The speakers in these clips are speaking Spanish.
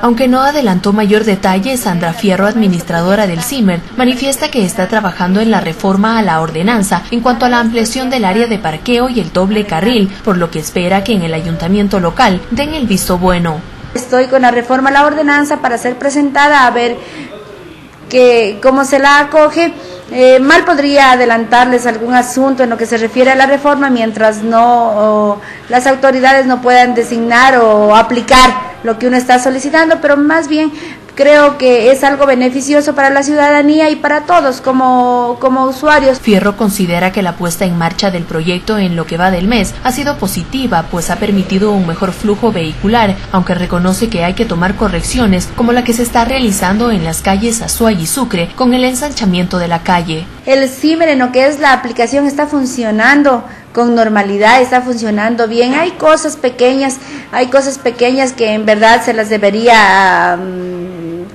Aunque no adelantó mayor detalle, Sandra Fierro, administradora del CIMER, manifiesta que está trabajando en la reforma a la ordenanza en cuanto a la ampliación del área de parqueo y el doble carril, por lo que espera que en el ayuntamiento local den el visto bueno. Estoy con la reforma a la ordenanza para ser presentada a ver que cómo se la acoge. Eh, mal podría adelantarles algún asunto en lo que se refiere a la reforma mientras no las autoridades no puedan designar o aplicar lo que uno está solicitando, pero más bien creo que es algo beneficioso para la ciudadanía y para todos como, como usuarios. Fierro considera que la puesta en marcha del proyecto en lo que va del mes ha sido positiva, pues ha permitido un mejor flujo vehicular, aunque reconoce que hay que tomar correcciones, como la que se está realizando en las calles Azuay y Sucre, con el ensanchamiento de la calle. El CIMER en lo que es la aplicación está funcionando con normalidad, está funcionando bien. Hay cosas pequeñas, hay cosas pequeñas que en verdad se las debería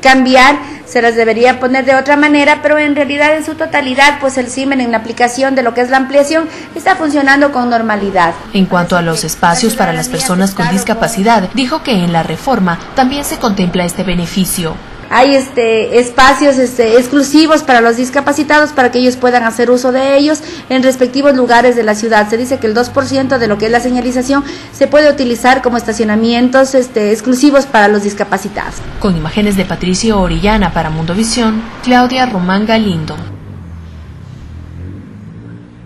cambiar, se las debería poner de otra manera, pero en realidad en su totalidad, pues el CIMEN en la aplicación de lo que es la ampliación está funcionando con normalidad. En cuanto a los espacios para las personas con discapacidad, dijo que en la reforma también se contempla este beneficio hay este espacios este, exclusivos para los discapacitados para que ellos puedan hacer uso de ellos en respectivos lugares de la ciudad. Se dice que el 2% de lo que es la señalización se puede utilizar como estacionamientos este, exclusivos para los discapacitados. Con imágenes de Patricio Orellana para Mundovisión, Claudia Román Galindo.